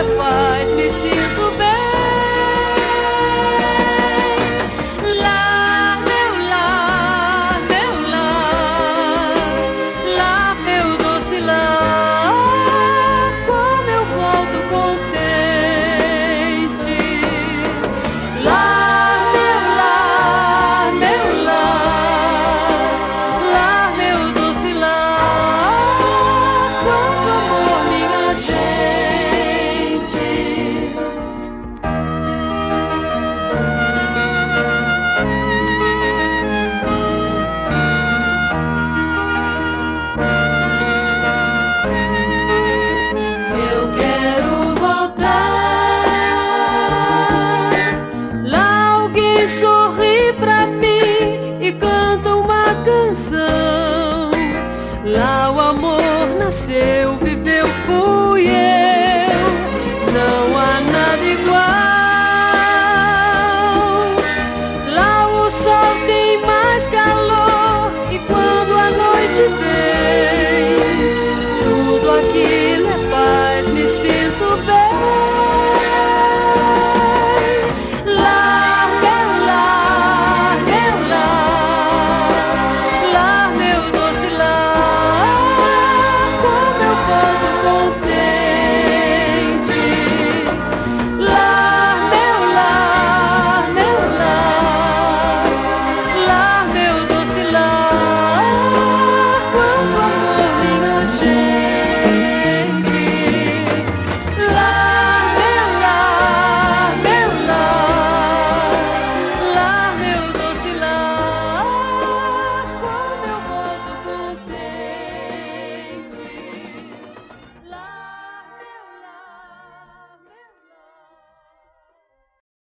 ah fu